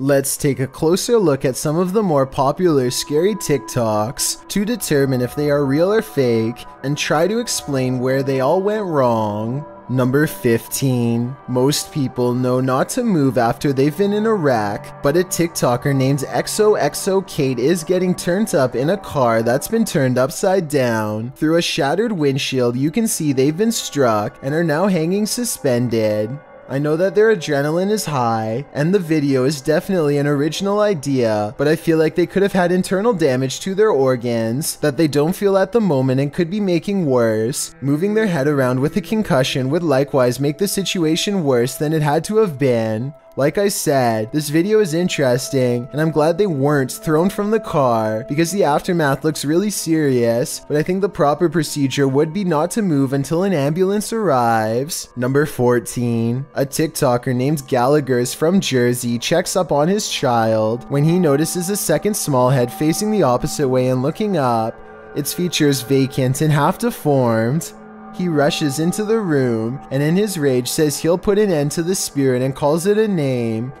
Let's take a closer look at some of the more popular scary TikToks to determine if they are real or fake and try to explain where they all went wrong. Number 15. Most people know not to move after they've been in a wreck, but a TikToker named XOXO Kate is getting turned up in a car that's been turned upside down. Through a shattered windshield, you can see they've been struck and are now hanging suspended. I know that their adrenaline is high, and the video is definitely an original idea, but I feel like they could have had internal damage to their organs that they don't feel at the moment and could be making worse. Moving their head around with a concussion would likewise make the situation worse than it had to have been. Like I said, this video is interesting, and I'm glad they weren't thrown from the car because the aftermath looks really serious, but I think the proper procedure would be not to move until an ambulance arrives. Number 14. A TikToker named Gallagher is from Jersey checks up on his child when he notices a second small head facing the opposite way and looking up. Its features vacant and half deformed. He rushes into the room and in his rage says he'll put an end to the spirit and calls it a name.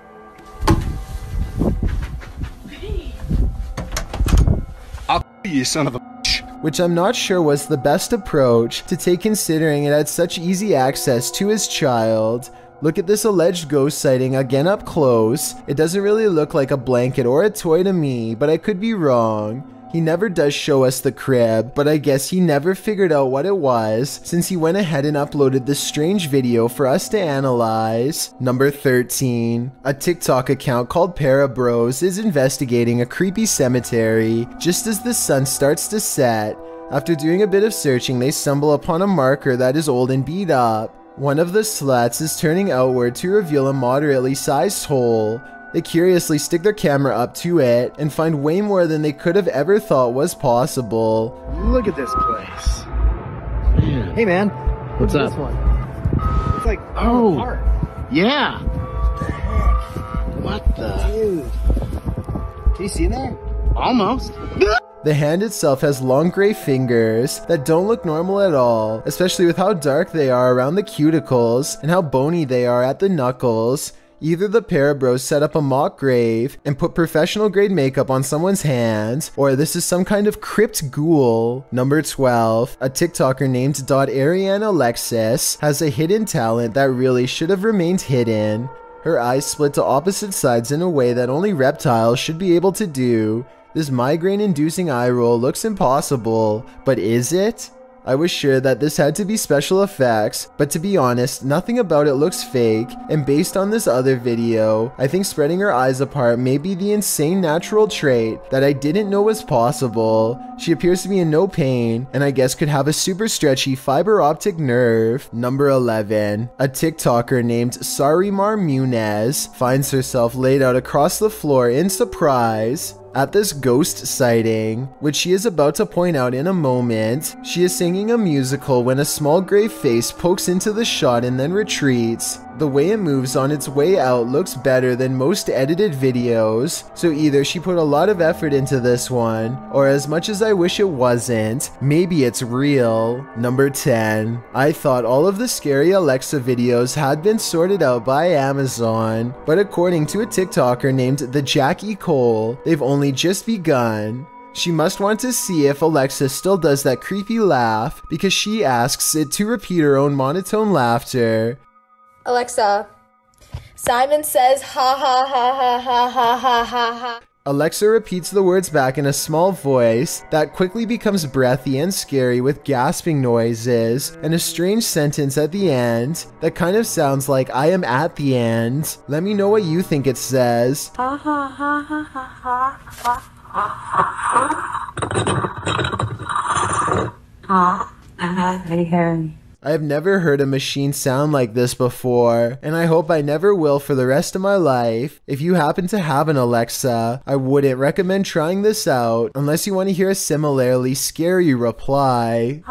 I'll you son of a bitch. Which I'm not sure was the best approach to take considering it had such easy access to his child. Look at this alleged ghost sighting again up close. It doesn't really look like a blanket or a toy to me, but I could be wrong. He never does show us the crib, but I guess he never figured out what it was since he went ahead and uploaded this strange video for us to analyze. Number 13. A TikTok account called Parabros is investigating a creepy cemetery just as the sun starts to set. After doing a bit of searching, they stumble upon a marker that is old and beat up. One of the slats is turning outward to reveal a moderately sized hole. They curiously stick their camera up to it and find way more than they could have ever thought was possible. Look at this place. Hey man, What's look up? This one. It's like oh, Oh. apart. Yeah. What the? dude. Can you see in there? Almost. The hand itself has long gray fingers that don't look normal at all, especially with how dark they are around the cuticles and how bony they are at the knuckles. Either the Parabros set up a mock grave and put professional grade makeup on someone's hands, or this is some kind of crypt ghoul. Number 12. A TikToker named Dot Ariane Alexis has a hidden talent that really should have remained hidden. Her eyes split to opposite sides in a way that only reptiles should be able to do. This migraine inducing eye roll looks impossible, but is it? I was sure that this had to be special effects, but to be honest, nothing about it looks fake, and based on this other video, I think spreading her eyes apart may be the insane natural trait that I didn't know was possible. She appears to be in no pain, and I guess could have a super stretchy fiber optic nerve. Number 11. A TikToker named Sarimar Munez finds herself laid out across the floor in surprise. At this ghost sighting, which she is about to point out in a moment, she is singing a musical when a small gray face pokes into the shot and then retreats. The way it moves on its way out looks better than most edited videos, so either she put a lot of effort into this one, or as much as I wish it wasn't, maybe it's real. Number 10. I thought all of the scary Alexa videos had been sorted out by Amazon, but according to a TikToker named the Jackie Cole, they've only just begun. She must want to see if Alexa still does that creepy laugh because she asks it to repeat her own monotone laughter. Alexa, Simon says ha ha ha ha ha ha ha ha ha. Alexa repeats the words back in a small voice that quickly becomes breathy and scary with gasping noises and a strange sentence at the end that kind of sounds like I am at the end. Let me know what you think it says. I have never heard a machine sound like this before, and I hope I never will for the rest of my life. If you happen to have an Alexa, I wouldn't recommend trying this out unless you want to hear a similarly scary reply.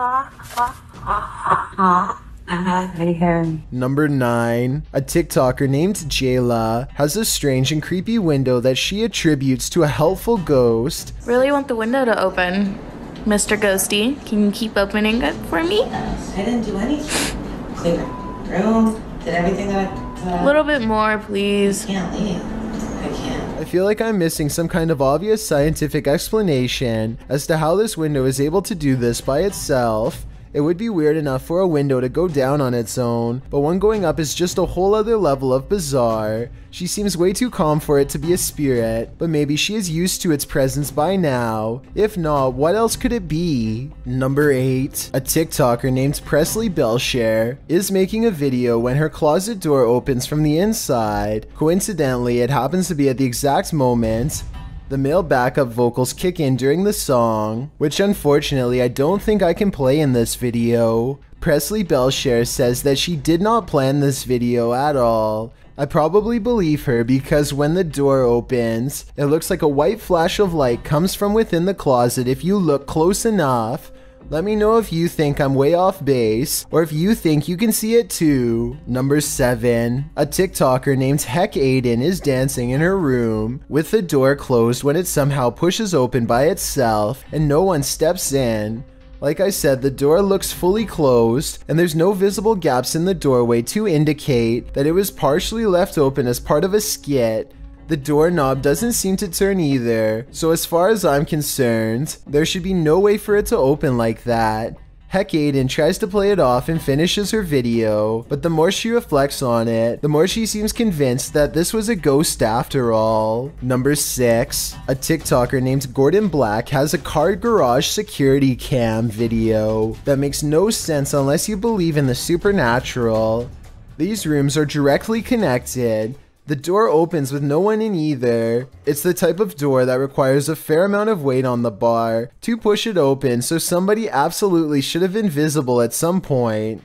Number 9. A TikToker named Jayla has a strange and creepy window that she attributes to a helpful ghost. Really want the window to open. Mr. Ghosty, can you keep opening it for me? I didn't do anything. Clean my room, did everything that I. A little bit more, please. I can't leave. I can't. I feel like I'm missing some kind of obvious scientific explanation as to how this window is able to do this by itself. It would be weird enough for a window to go down on its own, but one going up is just a whole other level of bizarre. She seems way too calm for it to be a spirit, but maybe she is used to its presence by now. If not, what else could it be? Number 8. A TikToker named Presley Belshare is making a video when her closet door opens from the inside. Coincidentally, it happens to be at the exact moment the male backup vocals kick in during the song, which unfortunately I don't think I can play in this video. Presley Belshare says that she did not plan this video at all. I probably believe her because when the door opens, it looks like a white flash of light comes from within the closet if you look close enough. Let me know if you think I'm way off base, or if you think you can see it too. Number 7. A TikToker named Heck Aiden is dancing in her room, with the door closed when it somehow pushes open by itself, and no one steps in. Like I said, the door looks fully closed, and there's no visible gaps in the doorway to indicate that it was partially left open as part of a skit, the doorknob doesn't seem to turn either, so as far as I'm concerned, there should be no way for it to open like that. Heck Aiden tries to play it off and finishes her video, but the more she reflects on it, the more she seems convinced that this was a ghost after all. Number 6. A TikToker named Gordon Black has a car garage security cam video that makes no sense unless you believe in the supernatural. These rooms are directly connected, the door opens with no one in either. It's the type of door that requires a fair amount of weight on the bar to push it open, so somebody absolutely should have been visible at some point.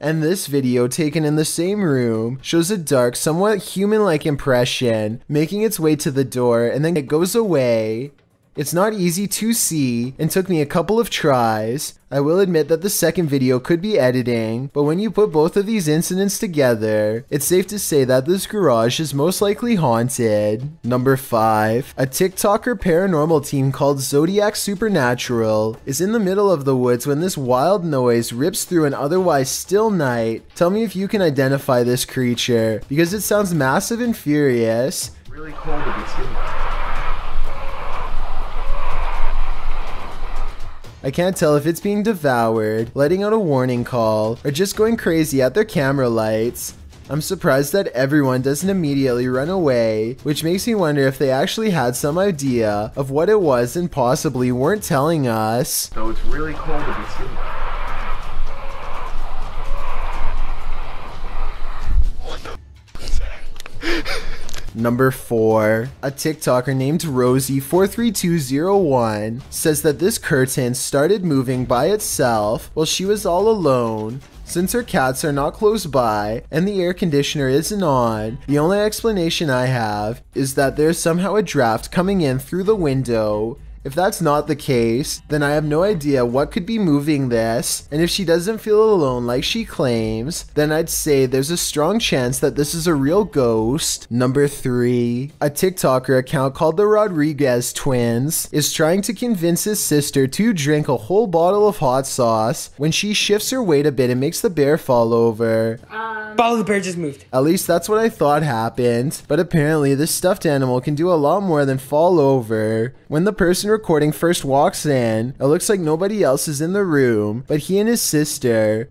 And this video, taken in the same room, shows a dark, somewhat human-like impression making its way to the door and then it goes away. It's not easy to see and took me a couple of tries. I will admit that the second video could be editing, but when you put both of these incidents together, it's safe to say that this garage is most likely haunted. Number 5. A TikToker paranormal team called Zodiac Supernatural is in the middle of the woods when this wild noise rips through an otherwise still night. Tell me if you can identify this creature, because it sounds massive and furious. Really to be sitting. I can't tell if it's being devoured, letting out a warning call, or just going crazy at their camera lights. I'm surprised that everyone doesn't immediately run away, which makes me wonder if they actually had some idea of what it was and possibly weren't telling us. So it's really cold to be sitting. Number 4. A TikToker named Rosie43201 says that this curtain started moving by itself while she was all alone. Since her cats are not close by and the air conditioner isn't on, the only explanation I have is that there's somehow a draft coming in through the window if that's not the case, then I have no idea what could be moving this, and if she doesn't feel alone like she claims, then I'd say there's a strong chance that this is a real ghost. Number 3. A TikToker account called the Rodriguez Twins is trying to convince his sister to drink a whole bottle of hot sauce when she shifts her weight a bit and makes the bear fall over. Uh, Um, follow the bear just moved. At least that's what I thought happened, but apparently this stuffed animal can do a lot more than fall over. When the person recording first walks in, it looks like nobody else is in the room, but he and his sister.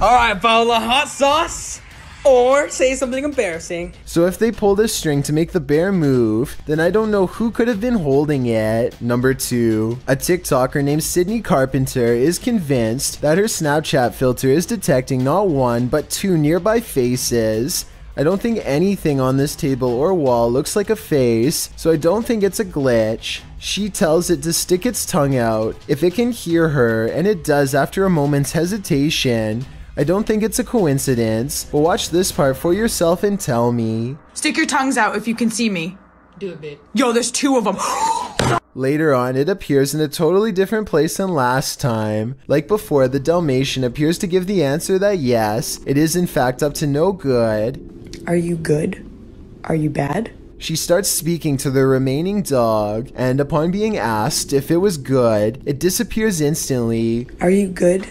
All right, follow of hot sauce, or say something embarrassing. So if they pull this string to make the bear move, then I don't know who could have been holding it. Number 2. A TikToker named Sydney Carpenter is convinced that her Snapchat filter is detecting not one, but two nearby faces. I don't think anything on this table or wall looks like a face, so I don't think it's a glitch. She tells it to stick its tongue out if it can hear her, and it does after a moment's hesitation. I don't think it's a coincidence, but watch this part for yourself and tell me. Stick your tongues out if you can see me. Do it, babe. Yo, there's two of them. Later on, it appears in a totally different place than last time. Like before, the Dalmatian appears to give the answer that yes, it is in fact up to no good. Are you good? Are you bad? She starts speaking to the remaining dog, and upon being asked if it was good, it disappears instantly. Are you good?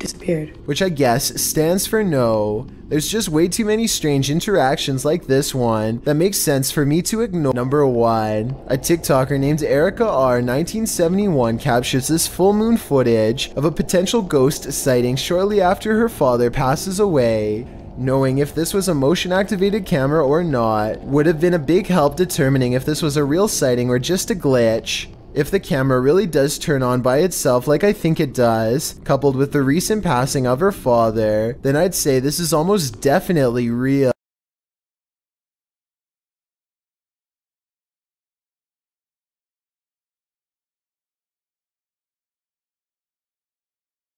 Disappeared. which I guess stands for no. There's just way too many strange interactions like this one that makes sense for me to ignore. Number 1. A TikToker named Erica R 1971 captures this full moon footage of a potential ghost sighting shortly after her father passes away. Knowing if this was a motion activated camera or not would have been a big help determining if this was a real sighting or just a glitch. If the camera really does turn on by itself like I think it does, coupled with the recent passing of her father, then I'd say this is almost definitely real.